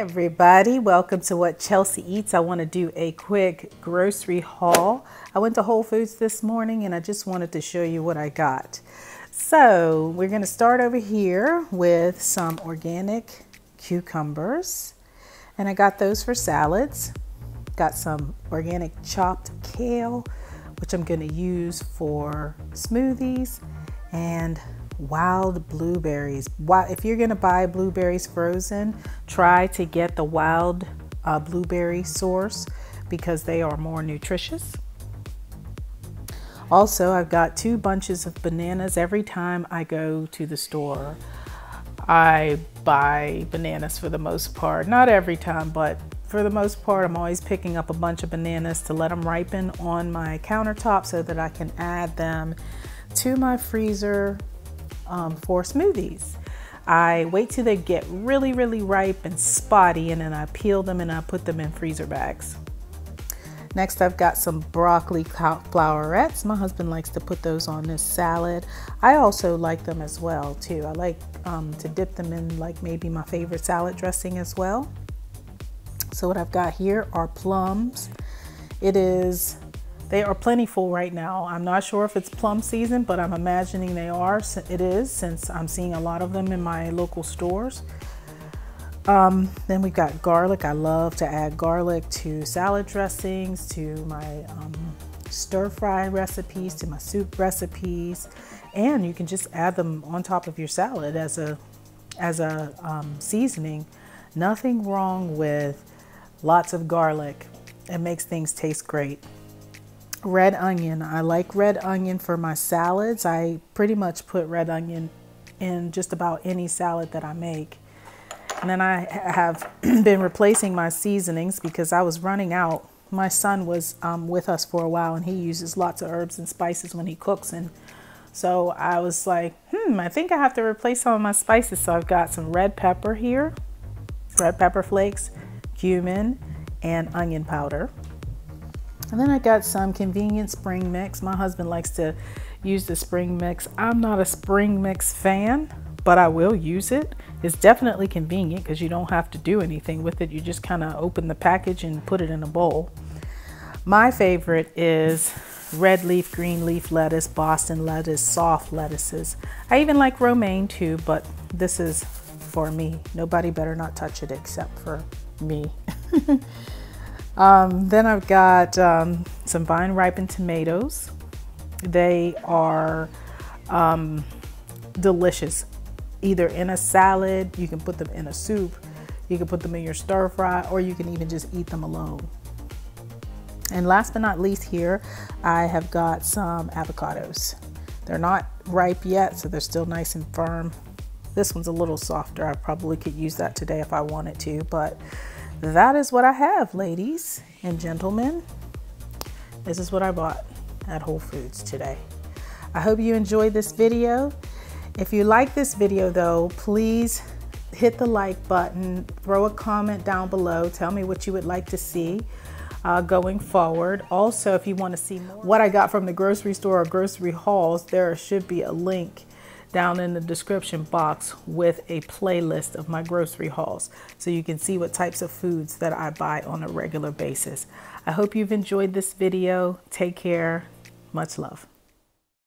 everybody, welcome to What Chelsea Eats. I want to do a quick grocery haul. I went to Whole Foods this morning and I just wanted to show you what I got. So we're going to start over here with some organic cucumbers and I got those for salads. Got some organic chopped kale which I'm going to use for smoothies and wild blueberries. If you're going to buy blueberries frozen, try to get the wild uh, blueberry source because they are more nutritious. Also, I've got two bunches of bananas every time I go to the store. I buy bananas for the most part. Not every time, but for the most part, I'm always picking up a bunch of bananas to let them ripen on my countertop so that I can add them to my freezer um, for smoothies. I wait till they get really, really ripe and spotty and then I peel them and I put them in freezer bags. Next, I've got some broccoli flowerets. My husband likes to put those on this salad. I also like them as well too. I like um, to dip them in like maybe my favorite salad dressing as well. So what I've got here are plums. It is they are plentiful right now. I'm not sure if it's plum season, but I'm imagining they are. It is since I'm seeing a lot of them in my local stores. Um, then we've got garlic. I love to add garlic to salad dressings, to my um, stir fry recipes, to my soup recipes, and you can just add them on top of your salad as a as a um, seasoning. Nothing wrong with lots of garlic. It makes things taste great red onion. I like red onion for my salads. I pretty much put red onion in just about any salad that I make. And then I have been replacing my seasonings because I was running out. My son was um, with us for a while and he uses lots of herbs and spices when he cooks. And so I was like, hmm, I think I have to replace some of my spices. So I've got some red pepper here, red pepper flakes, cumin, and onion powder. And then I got some convenient spring mix. My husband likes to use the spring mix. I'm not a spring mix fan, but I will use it. It's definitely convenient because you don't have to do anything with it. You just kind of open the package and put it in a bowl. My favorite is red leaf, green leaf lettuce, Boston lettuce, soft lettuces. I even like romaine too, but this is for me. Nobody better not touch it except for me. Um, then I've got um, some vine ripened tomatoes. They are um, delicious. Either in a salad, you can put them in a soup, you can put them in your stir fry, or you can even just eat them alone. And last but not least here, I have got some avocados. They're not ripe yet, so they're still nice and firm. This one's a little softer. I probably could use that today if I wanted to, but that is what I have, ladies and gentlemen. This is what I bought at Whole Foods today. I hope you enjoyed this video. If you like this video though, please hit the like button, throw a comment down below, tell me what you would like to see uh, going forward. Also, if you want to see what I got from the grocery store or grocery hauls, there should be a link down in the description box with a playlist of my grocery hauls so you can see what types of foods that I buy on a regular basis. I hope you've enjoyed this video. Take care. Much love.